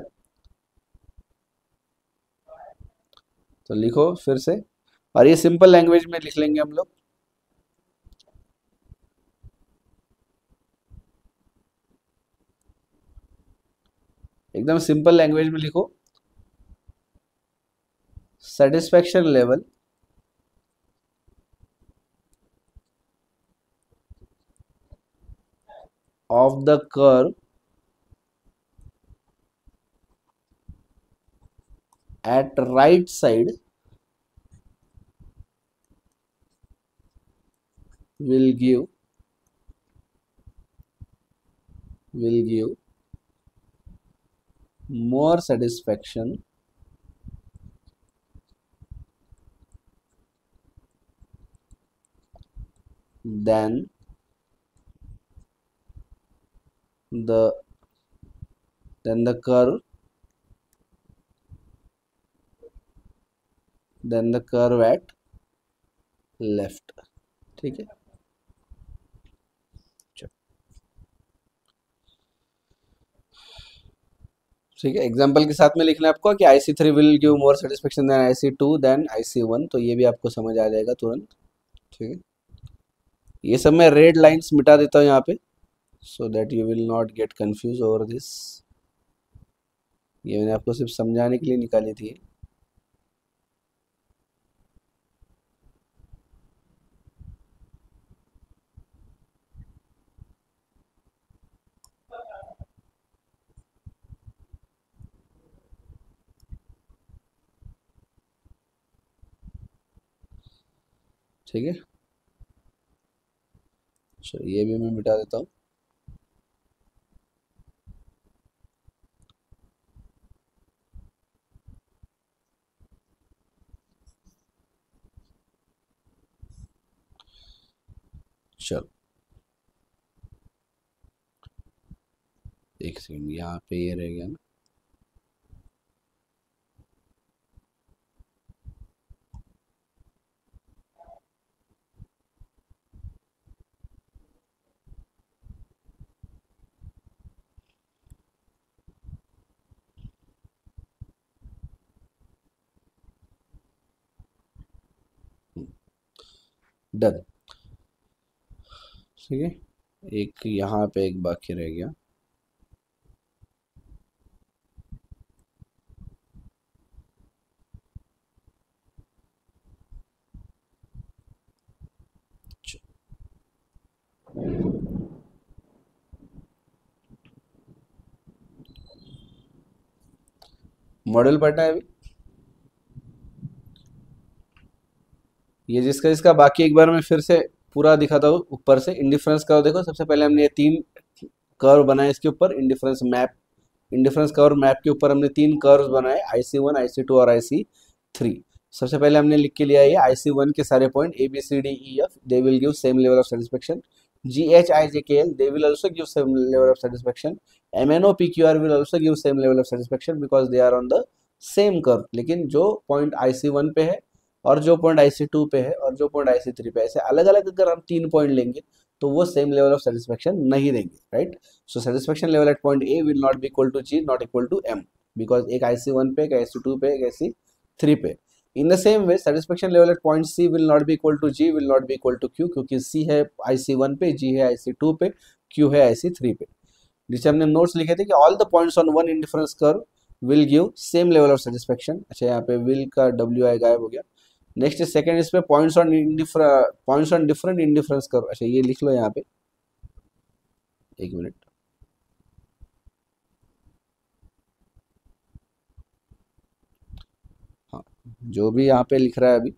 तो लिखो फिर से। और ये सिंपल लैंग्वेज में लिख लेंगे हम लोग। एकदम सिंपल लैंग्वेज में लिखो। Satisfaction level of the curve at right side will give will give more satisfaction than the than the curve than the curve at left ठीक है ठीक है एग्ज़ाम्पल के साथ में लिखना है आपको कि I C three will give more satisfaction than I C two than I C one तो ये भी आपको समझ आ जाएगा तुरंत, ठीक है। ये सब मैं रेड लाइन्स मिटा देता हूँ यहाँ पे so that you will not get confuse over this ये मैंने आपको सिर्फ़ समझाने के लिए निकाली थी। ठीक है? चलो ये भी मैं मिटा देता हूँ। चलो। एक सेकेंड, यहाँ पे ये रह गया ना। डन। ठीक है। एक यहाँ पे एक बाकी रह गया। मॉडल पढ़ना है अभी? ये जिसका जिसका बाकी एक बार मैं फिर से पूरा दिखाता हूँ, ऊपर से इंडिफरेंस कर्व देखो, सबसे पहले हमने ये तीन कर्व बनाए इसके ऊपर indifference map indifference curve map के ऊपर हमने तीन कर्व बनाए आई C one I C to और आई सी थ्री सबसे पहले हमने लिख के लिया ये आई सी वन के सारे point A B C D E F they will give same level of satisfaction G H I J K L they will also give same level of satisfaction M N O P Q R will also give same level of satisfaction because they are on the same curve लेकिन जो point I C one पे है और जो point I C to पे है और जो पॉइंट आई सी थ्री पे ऐसे अलग अलग अगर हम तीन पॉइंट लेंगे तो वो सेम लेवल ऑफ़ सेटिस्फेक्शन नहीं देंगे right so satisfaction level at point A will not be equal to G not equal to M because एक आई सी वन पे, एक आई सी टू पे, एक आई सी थ्री पे। In the same way satisfaction level at point C will not be equal to G will not be equal to Q क्योंकि C है आई C one पे जी है आई C to पे Q है आई C three पे। जिसे हमने नोट्स लिखे थे कि all the points on one indifference curve will give same level of satisfaction अच्छा यहाँ पे विल का डब्ल्यू आई गायब हो गया। नेक्स्ट सेकंड इस पे points on points on different indifference curve अच्छा ये लिख लो यहाँ पे। एक मिनट। हाँ जो भी यहाँ पे लिख रहा है अभी।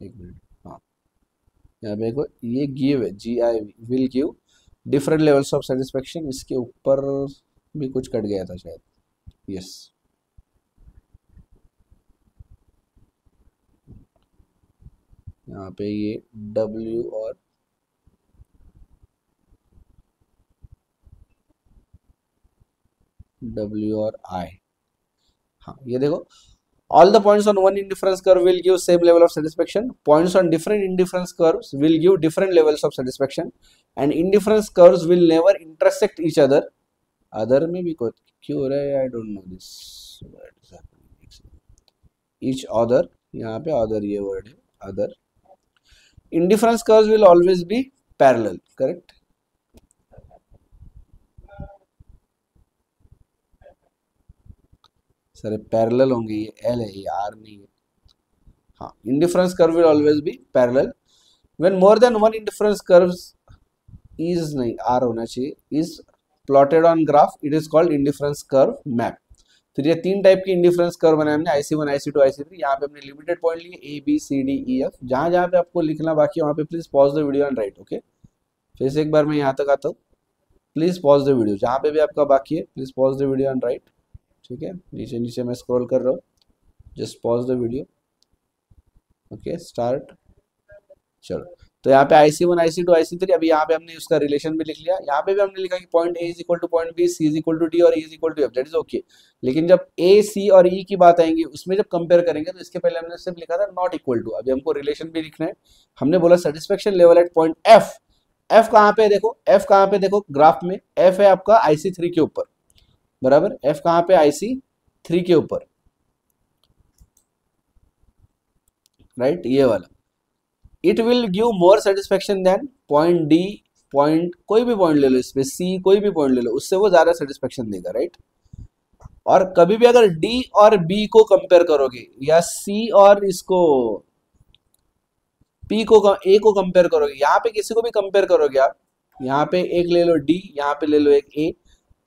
एक मिनट हाँ। यहाँ पे देखो, ये गिव है G I will give different levels of satisfaction इसके ऊपर भी कुछ कट गया था शायद। यस यहाँ पे ये W और W और I हाँ ये देखो all the points on one indifference curve will give same level of satisfaction. Points on different indifference curves will give different levels of satisfaction. And indifference curves will never intersect each other. Other may be cure i don't know this what is happening. Each other. pe other ye word hai other. Indifference curves will always be parallel. Correct? Sir parallel होंगे, ये L है, ये R नहीं है। हाँ indifference curve will always be parallel when more than one indifference curves is नहीं are होना चाहिए is plotted on graph it is called indifference curve map फिर ये तीन टाइप की इंडिफरेंस कर्व बनाए हमने I C one I C two I C three यहाँ पे हमने लिमिटेड पॉइंट लिए A B C D E F जहाँ जहाँ पे आपको लिखना बाकी वहाँ पे please pause the video and write okay फिर से एक बार मैं यहाँ तक आता हूँ। प्लीज़ पॉज द वीडियो जहाँ पे भी आपका बाकी है please pause the video and write ठीक है? नीचे नीचे मैं स्क्रॉल कर रहा हूँ। Just pause the video okay start चलो। तो यहाँ पे I C one I C two I C three अभी यहाँ पे हमने उसका रिलेशन भी लिख लिया। यहाँ पे भी हमने लिखा कि point A is equal to point B C is equal to D और is equal to F that is okay लेकिन जब ए सी और ई e की बात आएँगी, उसमें जब कंपेयर करेंगे तो इसके पहले हमने सिर्फ़ लिखा था नॉट इक्वल टू अभी हमको रिलेशन भी लिखना है। हमने बोला satisfaction level at point F F कहाँ पे देखो? एफ़ कहाँ पे देखो? ग्राफ में। एफ़ है आपका आई सी थ्री के ऊपर। बराबर? एफ़ कहाँ पे? आईसी थ्री के ऊपर। राइट? ये वाला। It will give more satisfaction than point D point कोई भी पॉइंट ले लो इसमें सी कोई भी पॉइंट ले लो, उससे वो ज़्यादा सेटिस्फेक्शन देगा राइट और कभी भी अगर डी और बी को कंपेयर करोगे, या सी और इसको पी को ए को कंपेयर करोगे, यहाँ पे किसी को भी कंपेयर करोगे आप, यहाँ पे एक ले लो डी यहाँ पे ले लो एक ए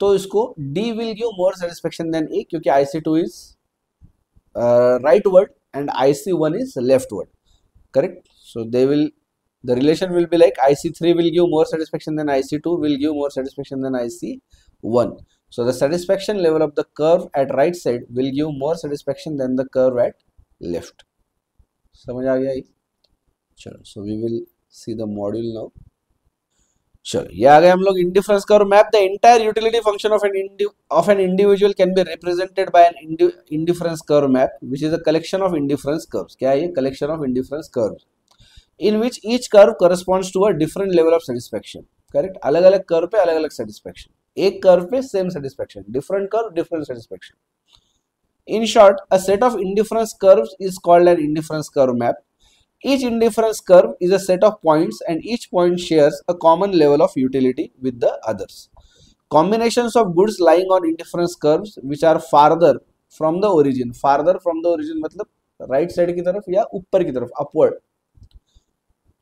तो इसको D will give more satisfaction than A क्योंकि I C two is rightward and I C one is leftward correct so they will the relation will be like IC3 will give more satisfaction than IC2 will give more satisfaction than IC1 so the satisfaction level of the curve at right side will give more satisfaction than the curve at left समझ आ गया चलो so we will see the module now चलो ये आ गए हम लोग indifference curve map the entire utility function of an of an individual can be represented by an indifference curve map which is a collection of indifference curves क्या है ये? Collection of indifference curves in which each curve corresponds to a different level of satisfaction correct अलग अलग curve पे अलग अलग satisfaction एक curve पे same satisfaction different curve different satisfaction in short a set of indifference curves is called an indifference curve map Each indifference curve is a set of points and each point shares a common level of utility with the others. Combinations of goods lying on indifference curves which are farther from the origin. Farther from the origin मतलब right side की तरफ या ऊपर की तरफ upward.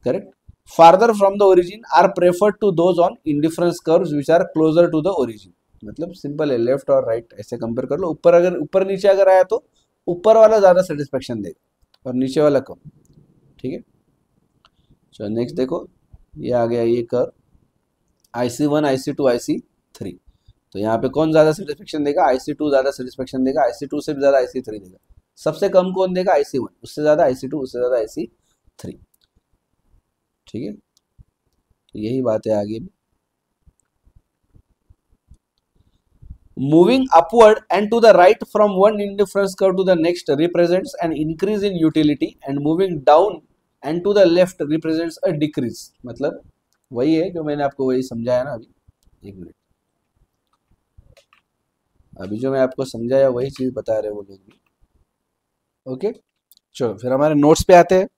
Correct? Farther from the origin are preferred to those on indifference curves which are closer to the origin. मतलब simple है left और राइट right, ऐसे कंपेयर कर लो ऊपर अगर ऊपर नीचे अगर आया तो ऊपर वाला ज्यादा सेटिस्फेक्शन देगा और नीचे वाला कम ठीक है? चलो नेक्स्ट देखो। ये आ गया ये कर I C one I C two I C three तो यहाँ पे कौन ज़्यादा सेटिस्फेक्शन देगा? आई सी टू ज़्यादा सेटिस्फेक्शन देगा आई सी टू से भी ज़्यादा आई सी थ्री देगा। सबसे कम कौन देगा? आई सी वन उससे ज़्यादा आई सी टू उससे ज़्यादा आई सी थ्री ठीक है? तो यही बात है आगे। भी Moving upward and to the right from one indifference curve to the next represents an increase in utility and moving down and to the left represents a decrease. मतलब वही है जो मैंने आपको वही समझाया ना अभी एक मिनट अभी जो मैं आपको समझाया वही चीज़ बता रहे वो लोग भी ओके चलो फिर हमारे नोट्स पे आते हैं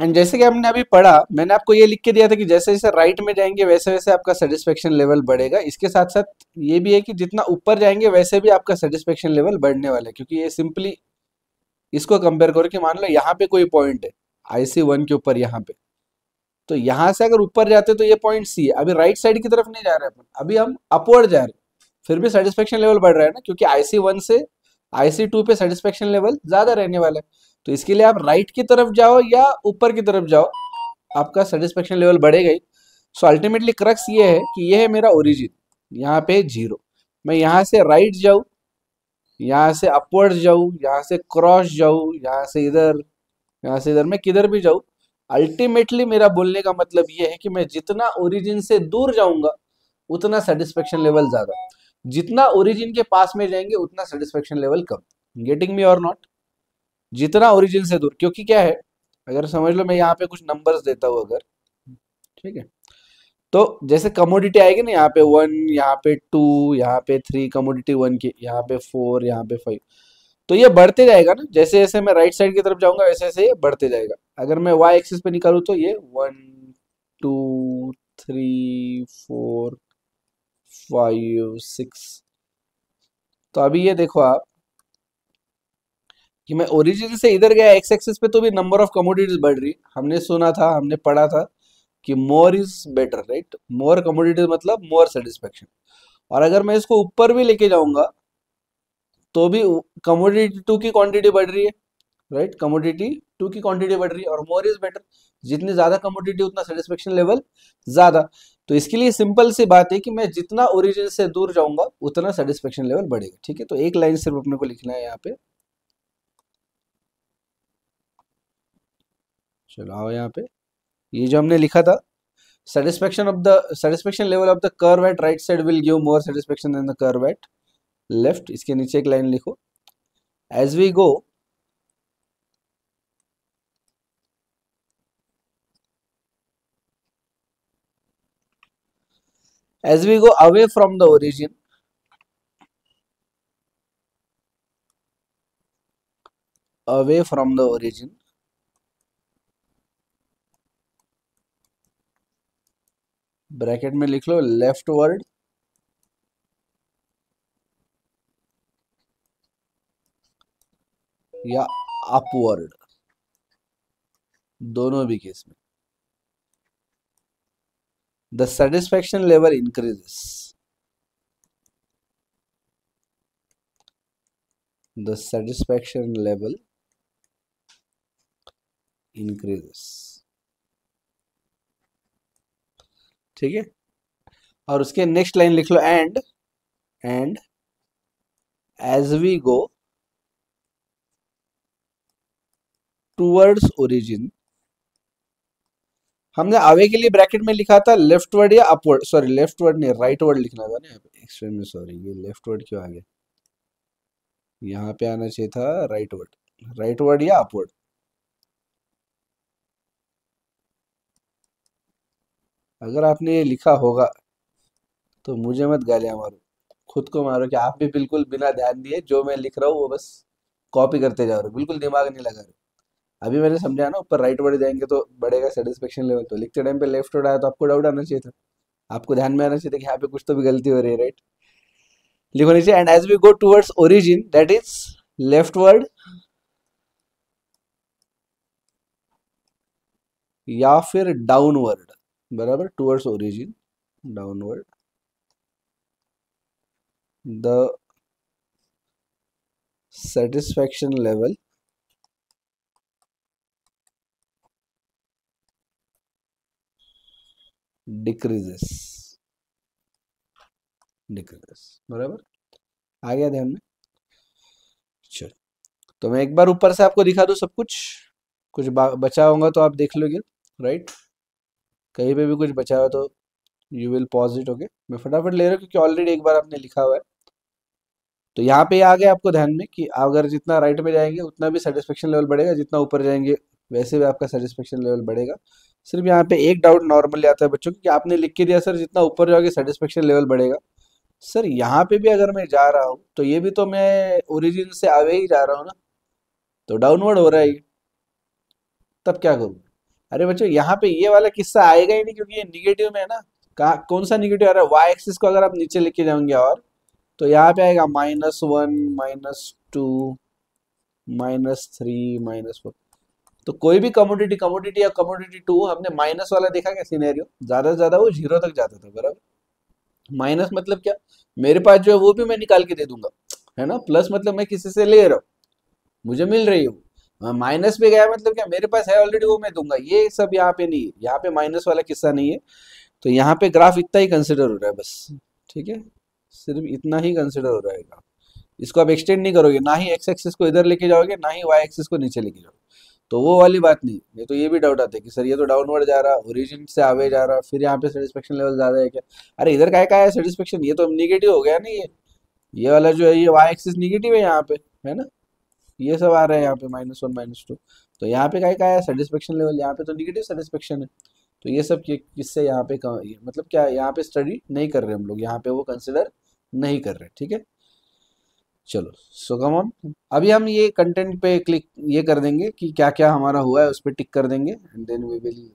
एंड जैसे कि हमने अभी पढ़ा, मैंने आपको ये लिख के दिया था कि जैसे जैसे राइट में जाएँगे, वैसे वैसे आपका सेटिस्फेक्शन लेवल बढ़ेगा। इसके साथ साथ ये भी है कि जितना ऊपर जाएँगे, वैसे भी आपका सेटिस्फेक्शन लेवल बढ़ने वाला है। क्योंकि ये सिंपली इसको कंपेयर करो कि मान लो यहाँ पे कोई पॉइंट है आई वन के ऊपर यहाँ पे। तो यहाँ से अगर ऊपर जाते तो ये पॉइंट सी है। अभी राइट साइड की तरफ़ नहीं जा रहे अपन। अभी हम अपवर्ड जा रहे फिर भी सेटिस्फेक्शन लेवल बढ़ रहा है ना, क्योंकि आईसी वन से आईसी टू पे सेटिस्फेक्शन लेवल ज़्यादा रहने वाला है। तो इसके लिए आप राइट की तरफ़ जाओ या ऊपर की तरफ़ जाओ, आपका सेटिस्फेक्शन लेवल बढ़ेगा ही। सो अल्टीमेटली क्रक्स ये है कि ये है मेरा ओरिजिन यहाँ पे ज़ीरो मैं यहाँ से राइट जाऊँ, यहाँ से अपवर्ड जाऊँ, यहाँ से क्रॉस जाऊँ, यहाँ से इधर, यहाँ से इधर, मैं किधर भी जाऊँ अल्टीमेटली मेरा बोलने का मतलब ये है कि मैं जितना ओरिजिन से दूर जाऊँगा, उतना सेटिस्फेक्शन लेवल ज़्यादा। जितना ओरिजिन के पास में जाएँगे, उतना सेटिस्फेक्शन लेवल कम। गेटिंग मी और नॉट जितना ओरिजिन से दूर, क्योंकि क्या है, अगर समझ लो मैं यहाँ पे कुछ नंबर्स देता हूँ अगर, ठीक है? तो जैसे कमोडिटी आएगी ना, यहाँ पे वन यहाँ पे टू यहाँ पे थ्री कमोडिटी वन की, यहाँ पे फोर यहाँ पे फाइव तो ये बढ़ते जाएगा ना, जैसे जैसे मैं राइट साइड की तरफ़ जाऊँगा, वैसे वैसे ये बढ़ते जाएगा। अगर मैं वाई एक्सिस पे निकालू तो ये one two three four five six तो अभी ये देखो आप कि मैं ओरिजिन से इधर गया एक्स एक्सिस पे तो भी नंबर ऑफ़ कमोडिटीज बढ़ रही। हमने सुना था, हमने पढ़ा था कि more is better right more commodities मतलब मोर सेटिस्फेक्शन और अगर मैं इसको ऊपर भी लेके जाऊँगा तो भी कमोडिटी टू की क्वांटिटी बढ़ रही है राइट कमोडिटी टू की क्वांटिटी बढ़ रही है और मोर इज़ बेटर जितनी ज़्यादा कमोडिटी उतना सेटिस्फेक्शन लेवल ज़्यादा। तो इसके लिए सिंपल सी बात है कि मैं जितना ओरिजिन से दूर जाऊँगा, उतना सेटिस्फेक्शन लेवल बढ़ेगा, ठीक है? तो एक लाइन सिर्फ़ अपने को लिखना है यहाँ पे। चलो आओ यहाँ पे। ये जो हमने लिखा था satisfaction of the satisfaction level of the curve at right side will give more satisfaction than the curve at left इसके नीचे एक लाइन लिखो। As we go as we go away from the origin, away from the origin bracket में लिख लो, leftward. या upward. दोनों भी केस में। The satisfaction level increases the satisfaction level increases ठीक है? और उसके नेक्स्ट लाइन लिख लो and and as we go towards origin हमने आवे के लिए ब्रैकेट में लिखा था लेफ़्ट वर्ड या अपवर्ड सॉरी लेफ़्ट वर्ड नहीं राइट वर्ड लिखना था ना एक्सट्रीमली सॉरी ये लेफ़्ट वर्ड क्यों आ गया? यहाँ पे आना चाहिए था राइट वर्ड राइट वर्ड या अपवर्ड अगर आपने ये लिखा होगा तो मुझे मत गालियाँ मारो। खुद को मारो कि आप भी बिल्कुल बिना ध्यान दिए जो मैं लिख रहा हूँ, वो बस कॉपी करते जा रहे हो। बिल्कुल दिमाग नहीं लगा रहे अभी मैंने समझा ना, ऊपर राइट वर्ड जाएँगे तो बढ़ेगा सेटिस्फेक्शन लेवल तो। लिखते टाइम पे लेफ़्ट वर्ड आया तो आपको डाउट आना चाहिए था। आपको ध्यान में आना चाहिए था कि यहाँ पे कुछ तो भी गलती हो रही है राइट लिखो नीचे and as we go towards origin that is leftward या फिर डाउनवर्ड बराबर towards origin downward the satisfaction level decreases decreases बराबर? आ गया ध्यान में? चलो। तो मैं एक बार ऊपर से आपको दिखा दूँ सब कुछ? कुछ बचा होगा तो आप देख लोगे राइट कहीं पे भी कुछ बचा हुआ तो you will pause it okay मैं फटाफट ले रहा हूँ क्योंकि ऑलरेडी एक बार आपने लिखा हुआ है। तो यहाँ पे आ गया आपको ध्यान में कि अगर जितना राइट में जाएँगे, उतना भी सेटिस्फेक्शन लेवल बढ़ेगा, जितना ऊपर जाएँगे, वैसे भी आपका सेटिस्फेक्शन लेवल बढ़ेगा। सिर्फ़ यहाँ पे एक डाउट नॉर्मली आता है बच्चों, की आपने लिख के दिया, सर, जितना ऊपर जाओगे सेटिस्फेक्शन लेवल बढ़ेगा। सर, यहाँ पे भी अगर मैं जा रहा हूँ तो ये भी तो मैं ओरिजिन से आवे ही जा रहा हूँ ना। तो डाउनवर्ड हो रहा है तब क्या करूँ? अरे बच्चों, यहाँ पे ये वाला किस्सा आएगा ही नहीं क्योंकि ये निगेटिव में है ना। कहा, कौन सा निगेटिव आ रहा है? वाई एक्सिस को अगर आप नीचे लेके जाओगे और तो यहाँ पे आएगा minus one minus two minus three minus four तो कोई भी कमोडिटी कमोडिटी या कमोडिटी टू हमने माइनस वाला देखा क्या सीनेरियो ज़्यादा से ज़्यादा वो ज़ीरो तक जाता था, बराबर? माइनस मतलब क्या? मेरे पास जो है वो भी मैं निकाल के दे दूँगा, है ना? प्लस मतलब मैं किसी से ले रहा हूँ, मुझे मिल रही हूँ माइनस पे गया मतलब क्या, मेरे पास है ऑलरेडी वो मैं दूँगा। ये सब यहाँ पे नहीं है। यहाँ पे माइनस वाला किस्सा नहीं है। तो यहाँ पे ग्राफ इतना ही कंसिडर हो रहा है बस, ठीक है? सिर्फ़ इतना ही कंसिडर हो रहा है ग्राफ इसको आप एक्सटेंड नहीं करोगे, ना ही एक्स एक्सिस को इधर लेके जाओगे, ना ही वाई एक्सिस को नीचे लेके जाओगे। तो वो वाली बात नहीं ये तो ये भी डाउट आता है कि सर, ये तो डाउनवर्ड जा रहा है ओरिजिन से आवे जा रहा, फिर यहाँ पे सेटिस्फेक्शन लेवल ज़्यादा है क्या? अरे, इधर का है सेटिस्फेक्शन ये तो निगेटिव हो गया ना ये। ये वाला जो है, ये वाई एक्सिस निगेटिव है यहाँ पे, है ना? ये सब आ रहा है यहाँ पे माइनस वन माइनस टू तो यहाँ पे क्या है? सेटिस्फेक्शन लेवल यहाँ पे तो निगेटिव सेटिस्फेक्शन है. तो ये सब किससे यहाँ पे मतलब क्या, यहाँ पे स्टडी नहीं कर रहे हम लोग, यहाँ पे वो कंसिडर नहीं कर रहे, ठीक है? चलो सो कम अभी हम ये कंटेंट पे क्लिक ये कर देंगे कि क्या क्या हमारा हुआ है, उस पर टिक कर देंगे and then we will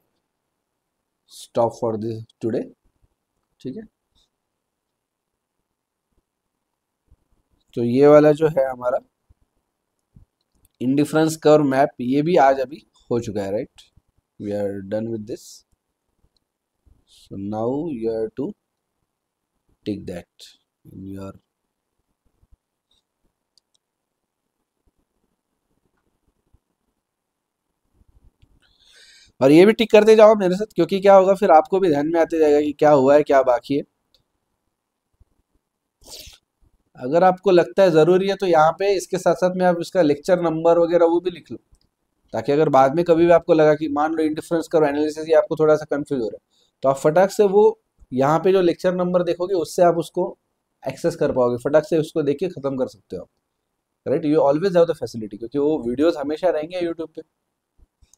stop for this today ठीक है? तो ये वाला जो है हमारा इंडिफरेंस कर्व मैप ये भी आज अभी हो चुका है right we are done with this so now you have to take that in your और ये भी टिक करते जाओ मेरे साथ, क्योंकि क्या होगा, फिर आपको भी ध्यान में आते जाएगा कि क्या हुआ है, क्या बाकी है। अगर आपको लगता है ज़रूरी है तो यहाँ पे इसके साथ साथ में आप इसका लेक्चर नंबर वगैरह वो भी लिख लो। ताकि अगर बाद में कभी भी आपको लगा कि मान लो इंडिफरेंस करो एनालिसिस ही आपको थोड़ा सा कंफ्यूज हो रहा है तो आप फटाक से वो यहाँ पे जो लेक्चर नंबर देखोगे, उससे आप उसको एक्सेस कर पाओगे। फटाक से उसको देख के ख़त्म कर सकते हो आप। Right you always have the facility क्योंकि वो वीडियोज़ हमेशा रहेंगे यूट्यूब पे।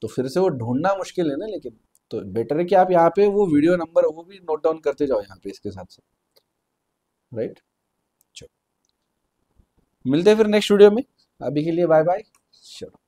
तो फिर से वो ढूंढना मुश्किल है ना, लेकिन तो बेटर है कि आप यहाँ पे वो वीडियो नंबर वो भी नोट डाउन करते जाओ यहाँ पे इसके साथ से राइट चलो मिलते हैं फिर नेक्स्ट वीडियो में। अभी के लिए बाय बाय चलो।